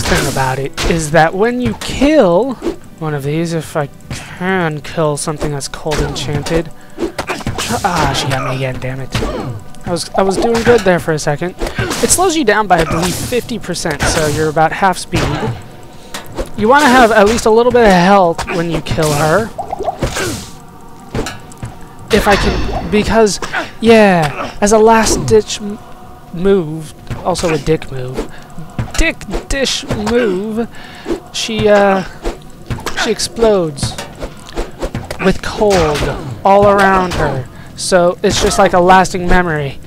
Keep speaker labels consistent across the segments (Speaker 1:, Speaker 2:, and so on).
Speaker 1: worst thing about it is that when you kill one of these, if I can kill something that's cold enchanted. Ah, she got me again, damn it. I was I was doing good there for a second. It slows you down by I believe 50%, so you're about half speed. You want to have at least a little bit of health when you kill her. If I can, because, yeah, as a last ditch move, also a dick move, dick dish move, she, uh, she explodes with cold all around her. So it's just like a lasting memory.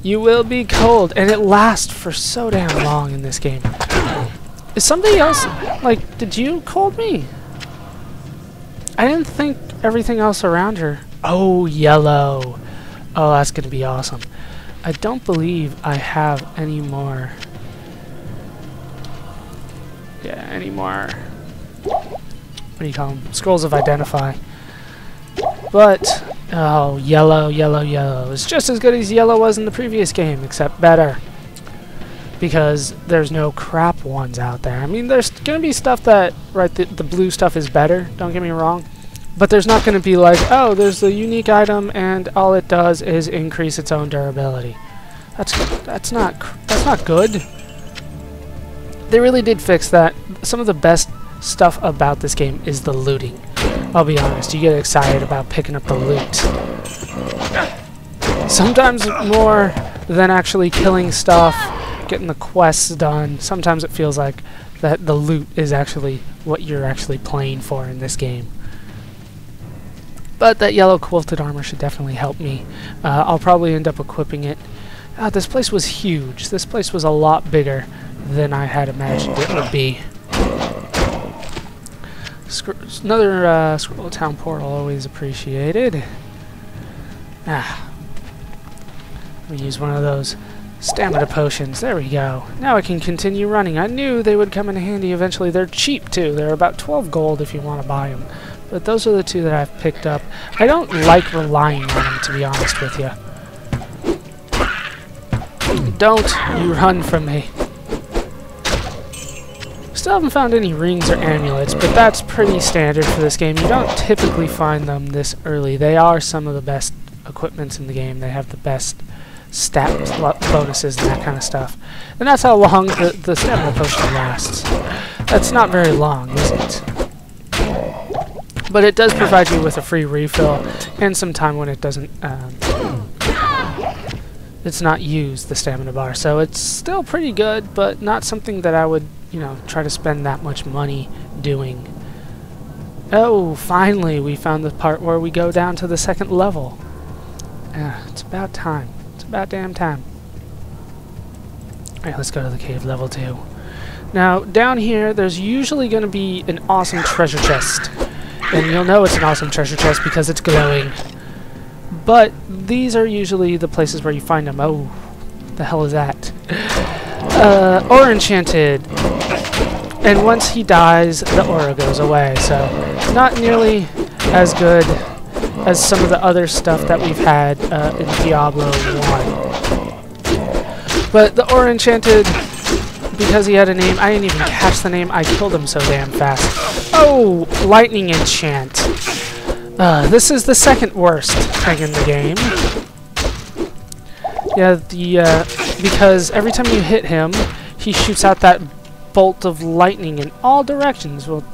Speaker 1: You will be cold, and it lasts for so damn long in this game. Is somebody else, like, did you cold me? I didn't think everything else around her. Oh, yellow. Oh, that's going to be awesome. I don't believe I have any more. Yeah, any more. What do you call them? Scrolls of Identify. But, oh, yellow, yellow, yellow. It's just as good as yellow was in the previous game, except better. Because there's no crap ones out there. I mean, there's going to be stuff that, right, the, the blue stuff is better, don't get me wrong. But there's not going to be like, oh, there's a unique item and all it does is increase its own durability. That's that's not that's not good. They really did fix that. Some of the best stuff about this game is the looting. I'll be honest, you get excited about picking up the loot. Sometimes more than actually killing stuff, getting the quests done. Sometimes it feels like that the loot is actually what you're actually playing for in this game. But that yellow quilted armor should definitely help me. Uh, I'll probably end up equipping it. Uh, this place was huge. This place was a lot bigger than I had imagined it would be. another uh, Scroll Town portal, always appreciated. Ah. We use one of those stamina potions. There we go. Now I can continue running. I knew they would come in handy eventually. They're cheap, too. They're about 12 gold if you want to buy them. But those are the two that I've picked up. I don't like relying on them, to be honest with you. Don't you run from me. Still haven't found any rings or amulets, but that's pretty standard for this game. You don't typically find them this early. They are some of the best equipments in the game. They have the best stat bonuses and that kind of stuff. And that's how long the, the stamina potion lasts. That's not very long, is it? But it does provide you with a free refill and some time when it doesn't... Um, it's not used, the stamina bar. So it's still pretty good, but not something that I would, you know, try to spend that much money doing. Oh, finally we found the part where we go down to the second level. Yeah, it's about time. It's about damn time. Alright, let's go to the cave level 2. Now, down here, there's usually going to be an awesome treasure chest. And you'll know it's an awesome treasure chest because it's glowing. But these are usually the places where you find them. Oh, the hell is that? Uh, Aura Enchanted. And once he dies, the aura goes away. So, not nearly as good as some of the other stuff that we've had uh, in Diablo 1. But the aura Enchanted, because he had a name, I didn't even catch the name, I killed him so damn fast. Oh, Lightning Enchant. Uh, this is the second worst thing in the game. Yeah, the, uh, because every time you hit him, he shoots out that bolt of lightning in all directions. Well,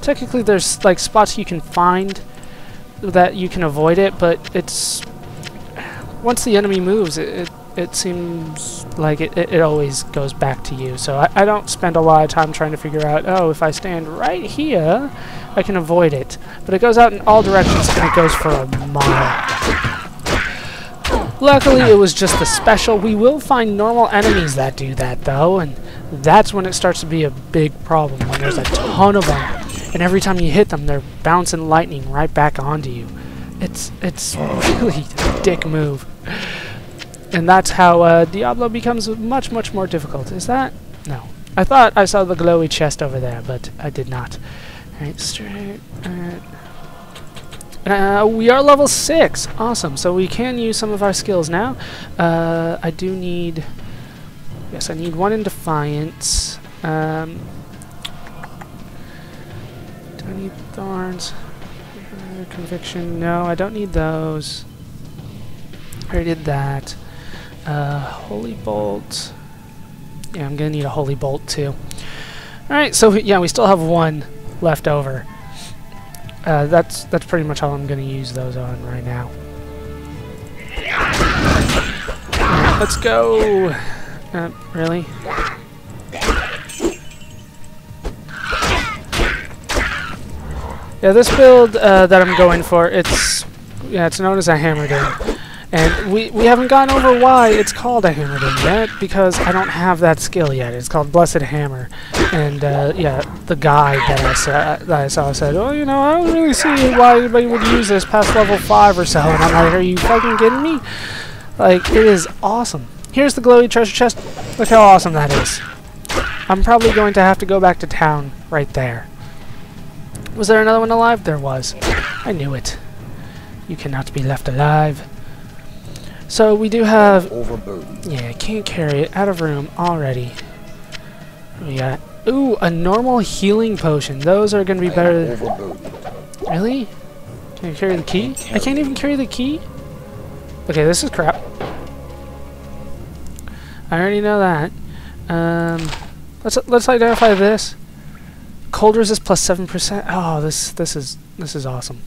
Speaker 1: technically there's, like, spots you can find that you can avoid it, but it's... Once the enemy moves, it, it, it seems like it, it, it, always goes back to you. So I, I don't spend a lot of time trying to figure out, oh, if I stand right here, I can avoid it. But it goes out in all directions and it goes for a mile. Luckily, it was just the special. We will find normal enemies that do that, though, and that's when it starts to be a big problem, when there's a ton of them. And every time you hit them, they're bouncing lightning right back onto you. It's, it's really a dick move. And that's how uh, Diablo becomes much, much more difficult. Is that? No. I thought I saw the glowy chest over there, but I did not. Alright, straight. Alright. Uh, we are level 6! Awesome, so we can use some of our skills now. Uh, I do need... Yes, I need one in Defiance, Um, do I need thorns? Uh, conviction? No, I don't need those. I already did that. Uh, holy bolt. Yeah, I'm gonna need a holy bolt too. Alright, so yeah, we still have one left over. Uh, that's that's pretty much all I'm gonna use those on right now. Let's go! Uh, really? Yeah, this build uh, that I'm going for, it's yeah, it's known as a Hammerdin. And we, we haven't gone over why it's called a Hammerdin yet, because I don't have that skill yet. It's called Blessed Hammer. And, uh, yeah, the guy that I, saw, that I saw said, oh, you know, I don't really see why anybody would use this past level 5 or so. And I'm like, are you fucking kidding me? Like, it is awesome. Here's the glowy treasure chest. Look how awesome that is. I'm probably going to have to go back to town right there. Was there another one alive? There was. I knew it. You cannot be left alive. So we do have... Yeah, I can't carry it. Out of room already. We got... Ooh, a normal healing potion. Those are going to be better... Really? Can I carry the key? I can't even carry the key? Okay, this is crap. I already know that. Um, let's let's identify this. Cold resist plus seven percent. Oh, this this is this is awesome.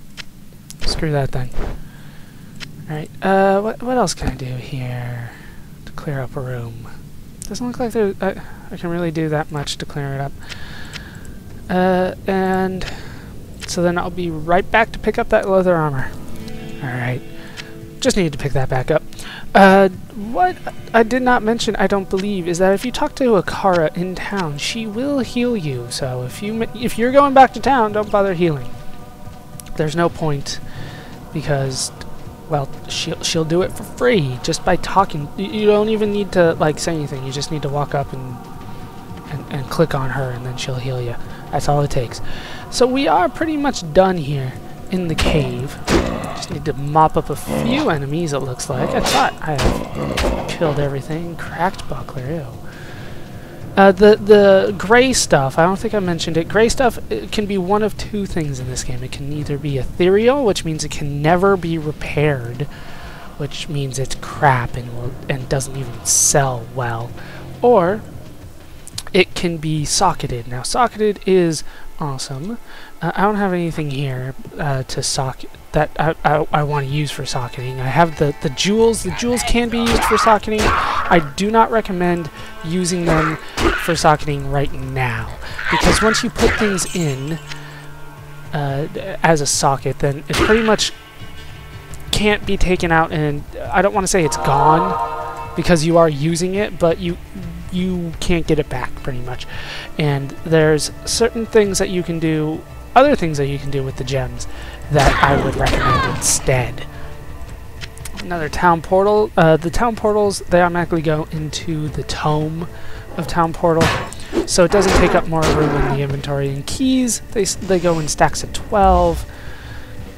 Speaker 1: Screw that thing. Alright, uh, what, what else can I do here to clear up a room? Doesn't look like there, I, I can really do that much to clear it up. Uh, and so then I'll be right back to pick up that leather armor. Alright, just needed to pick that back up. Uh, what I did not mention, I don't believe, is that if you talk to Akara in town, she will heal you. So if you if you're going back to town, don't bother healing. There's no point because well, she'll she'll do it for free just by talking. You, don't even need to like say anything. You just need to walk up and, and and click on her, and then she'll heal you. That's all it takes. So we are pretty much done here in the cave. Just need to mop up a few enemies. It looks like. I thought I killed everything. Cracked buckler. Ew. Uh, the the gray stuff, I don't think I mentioned it. Gray stuff it can be one of two things in this game. It can either be ethereal, which means it can never be repaired, which means it's crap and will, and doesn't even sell well, or it can be socketed. Now, socketed is awesome. Uh, I don't have anything here uh, to socket that I, I, I want to use for socketing. I have the, the jewels. The jewels can be used for socketing. I do not recommend using them for socketing right now. Because once you put things in uh, as a socket, then it pretty much can't be taken out and I don't want to say it's gone because you are using it, but you you can't get it back pretty much. And there's certain things that you can do, other things that you can do with the gems that I would recommend instead. Another town portal. Uh, the town portals, they automatically go into the tome of town portal. So it doesn't take up more room in the inventory. And keys, they, they go in stacks of 12.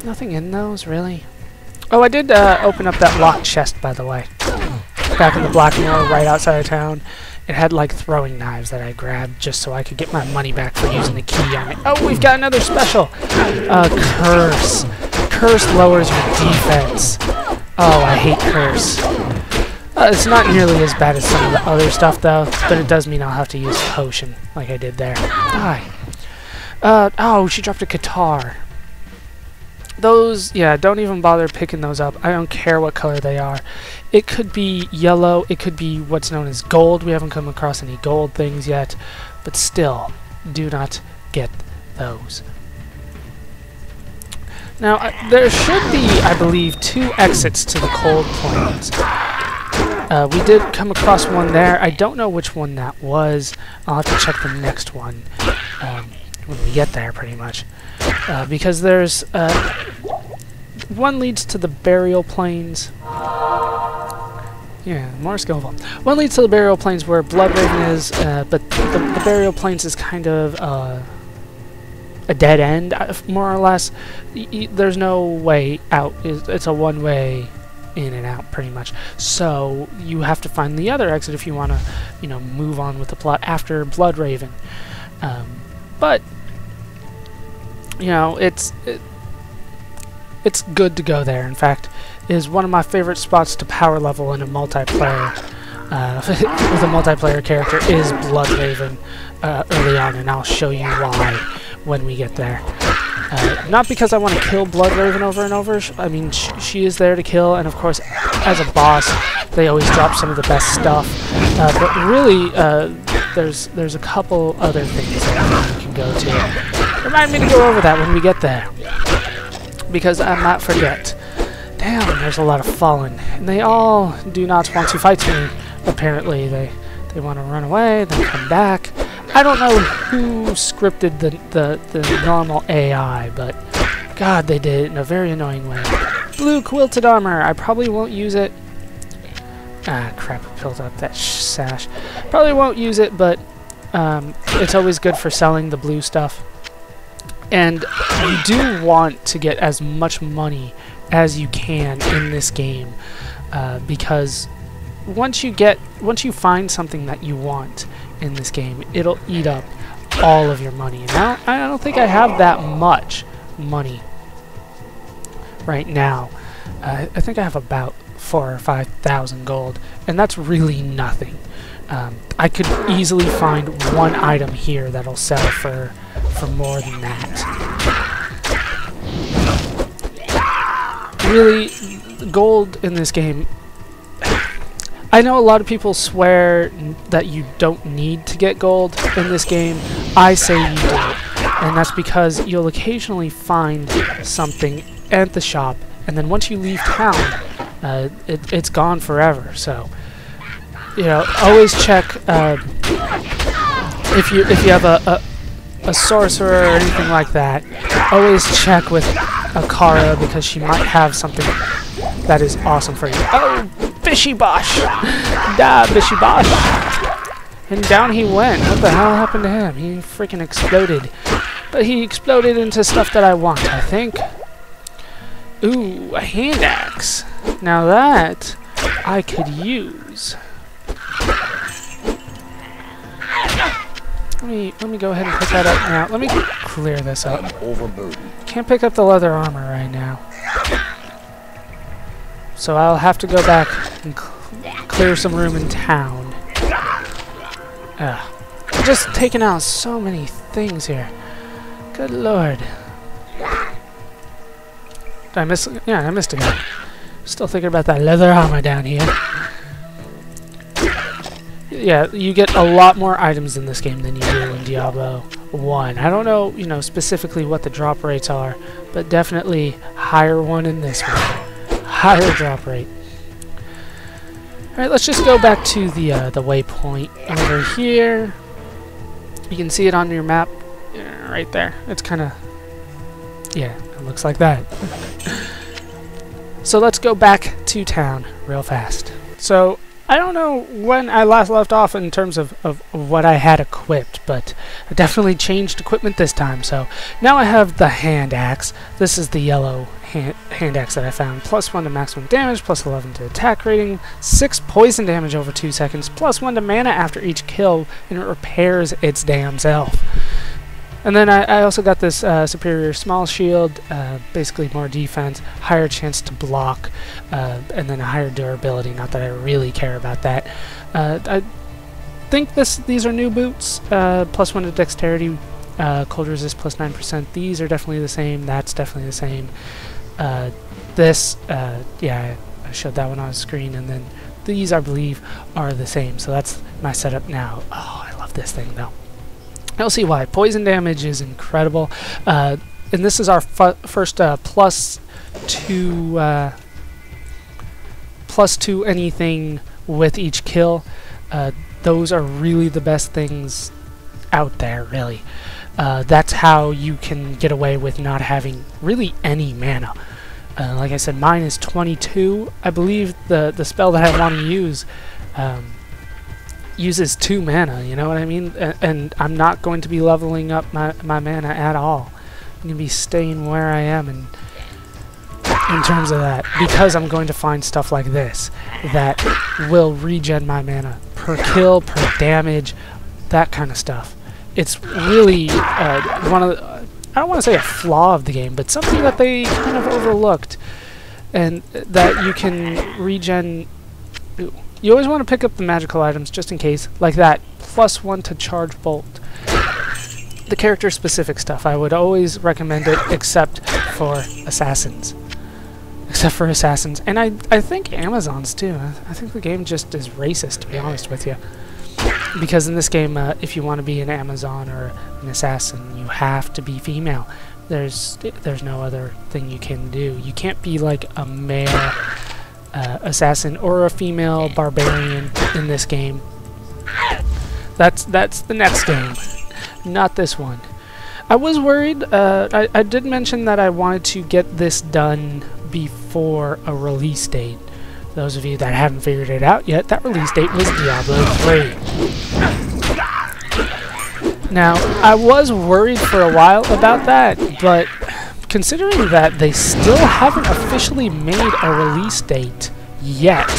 Speaker 1: Nothing in those, really. Oh, I did uh, open up that locked chest, by the way. Back in the Blood Moor, right outside of town. It had like throwing knives that I grabbed just so I could get my money back for using the key on it. Oh, we've got another special! Uh, Curse. Curse lowers your defense. Oh, I hate Curse. Uh, it's not nearly as bad as some of the other stuff, though, but it does mean I'll have to use Potion, like I did there. Die. Uh, oh, she dropped a Katar. Those, yeah, don't even bother picking those up. I don't care what color they are. It could be yellow, it could be what's known as gold. We haven't come across any gold things yet, but still, do not get those. Now, uh, there should be, I believe, two exits to the cold plains. Uh, we did come across one there. I don't know which one that was. I'll have to check the next one um, when we get there, pretty much. Uh, because there's... Uh, one leads to the burial plains. Yeah, more Scoville. One leads to the burial plains where Bloodraven is, uh, but the, the, burial plains is kind of uh, a dead end, uh, more or less. Y there's no way out. It's, a one-way in and out pretty much. So you have to find the other exit if you want to, you know, move on with the plot after Bloodraven. Um, but you know, it's it, it's good to go there. In fact, is one of my favorite spots to power level in a multiplayer uh, with a multiplayer character is Bloodraven uh, early on, and I'll show you why when we get there. Uh, not because I want to kill Bloodraven over and over. I mean, sh she is there to kill, and of course, as a boss, they always drop some of the best stuff. Uh, but really, uh, there's there's a couple other things that you can go to. Remind me to go over that when we get there, because I might forget. Damn, there's a lot of fallen, and they all do not want to fight me. Apparently, they they want to run away, then come back. I don't know who scripted the, the, the normal AI, but God, they did it in a very annoying way. Blue quilted armor. I probably won't use it. Ah, crap, I filled up that sash. Probably won't use it, but um, it's always good for selling the blue stuff. And you do want to get as much money as you can in this game, uh, because once you get, once you find something that you want, in this game, it'll eat up all of your money. And I don't, I don't think I have that much money right now. Uh, I think I have about four or five thousand gold, and that's really nothing. Um, I could easily find one item here that'll sell for for more than that. Really, gold in this game I know a lot of people swear that you don't need to get gold in this game. I say you do. And that's because you'll occasionally find something at the shop, and then once you leave town, uh, it, it's gone forever. So, you know, always check uh, if you if you have a, a, a sorcerer or anything like that. Always check with Akara because she might have something that is awesome for you. Oh, Bishibosh! Da, Bishibosh! And down he went. What the hell happened to him? He freaking exploded. But he exploded into stuff that I want, I think. Ooh, a hand axe. Now that I could use. Let me let me go ahead and pick that up now. Let me clear this up. Can't pick up the leather armor right now. So I'll have to go back and cl clear some room in town. Ugh. Just taking out so many things here. Good lord. Did I miss? Yeah, I missed a guy. Still thinking about that leather armor down here. Yeah, you get a lot more items in this game than you do in Diablo 1. I don't know, you know, specifically what the drop rates are, but definitely higher one in this one higher drop rate. Alright, let's just go back to the uh, the waypoint over here. You can see it on your map yeah, right there. It's kind of... Yeah, it looks like that. so let's go back to town real fast. So I don't know when I last left off in terms of, of, what I had equipped, but I definitely changed equipment this time. So now I have the hand axe. This is the yellow hand, hand axe that I found. Plus 1 to maximum damage, plus 11 to attack rating, 6 poison damage over 2 seconds, plus 1 to mana after each kill, and it repairs its damn self. And then I, I also got this uh, superior small shield, uh, basically more defense, higher chance to block, uh, and then a higher durability. Not that I really care about that. Uh, I think this these are new boots, uh, plus one to dexterity, uh, cold resist 9%. These are definitely the same. That's definitely the same. this, yeah, I showed that one on screen, and then these I believe are the same. So that's my setup now. Oh, I love this thing though. You'll see why. Poison damage is incredible. Uh, and this is our first uh, plus two, uh, plus two anything with each kill. Uh, those are really the best things out there, really. Uh, that's how you can get away with not having really any mana. Uh, like I said, mine is 22. I believe the, the spell that I want to use um, uses two mana, you know what I mean? And I'm not going to be leveling up my, my mana at all. I'm going to be staying where I am and in terms of that because I'm going to find stuff like this that will regen my mana per kill, per damage, that kind of stuff. It's really uh, one of the, I don't want to say a flaw of the game, but something that they kind of overlooked and that you can regen. You always want to pick up the magical items just in case, like that, plus one to charge bolt. The character specific stuff, I would always recommend it except for assassins except for assassins. And I, I think Amazons too. I, think the game just is racist, to be honest with you. Because in this game, uh, if you want to be an Amazon or an assassin, you have to be female. There's there's no other thing you can do. You can't be like a male uh, assassin or a female barbarian in this game. That's that's the next game, not this one. I was worried. Uh, I, I did mention that I wanted to get this done before a release date. Those of you that haven't figured it out yet, that release date was Diablo 3. Now, I was worried for a while about that, but considering that they still haven't officially made a release date yet,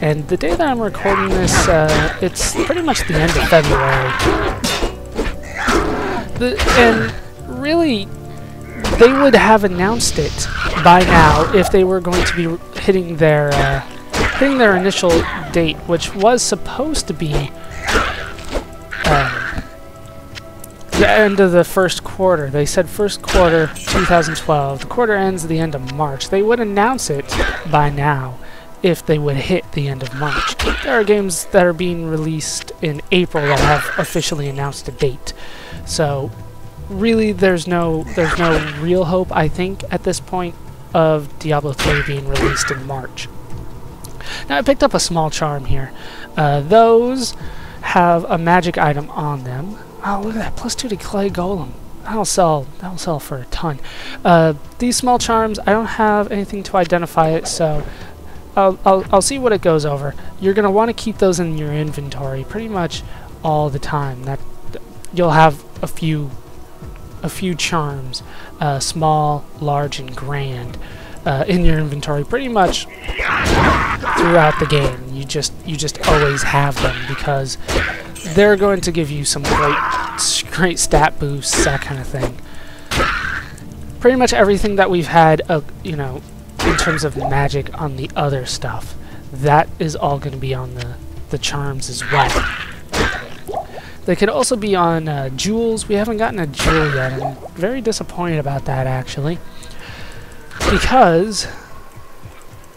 Speaker 1: and the day that I'm recording this, uh, it's pretty much the end of February. The, and really, they would have announced it by now if they were going to be hitting their uh, hitting their initial date, which was supposed to be the end of the first quarter. They said first quarter 2012. The quarter ends at the end of March. They would announce it by now if they would hit the end of March. There are games that are being released in April that have officially announced a date. So really there's no there's no real hope I think at this point of Diablo 3 being released in March. Now I picked up a small charm here. Uh, those have a magic item on them. Oh look at that plus two to clay golem. That'll sell that'll sell for a ton. Uh, these small charms I don't have anything to identify it so I'll, I'll, I'll see what it goes over. You're gonna want to keep those in your inventory pretty much all the time. That you'll have a few a few charms, uh, small, large, and grand, uh, in your inventory pretty much throughout the game. You just you just always have them because they're going to give you some great great stat boosts, that kind of thing. Pretty much everything that we've had, uh, you know, in terms of magic on the other stuff, that is all going to be on the the charms as well. They could also be on uh, jewels. We haven't gotten a jewel yet. I'm very disappointed about that, actually. Because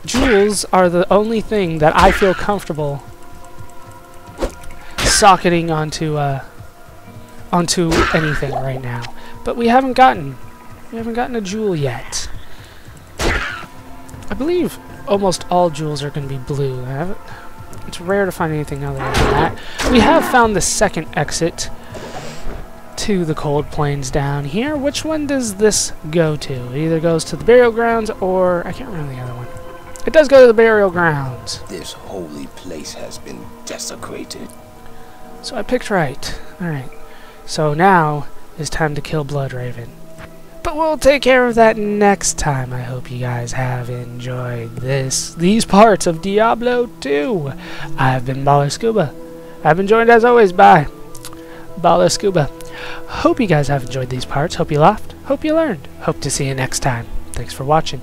Speaker 1: jewels are the only thing that I feel comfortable socketing onto uh, onto anything right now. But we haven't gotten we haven't gotten a jewel yet. I believe almost all jewels are going to be blue. It's rare to find anything other than that. We have found the second exit to the cold plains down here. Which one does this go to? It either goes to the burial grounds or... I can't remember the other one. It does go to the burial grounds.
Speaker 2: This holy place has been desecrated.
Speaker 1: So I picked right. Alright. So now it's time to kill Bloodraven. But we'll take care of that next time. I hope you guys have enjoyed this, these parts of Diablo 2. I've been Baller Scuba. I've been joined as always by Baller Scuba. Hope you guys have enjoyed these parts. Hope you laughed. Hope you learned. Hope to see you next time. Thanks for watching.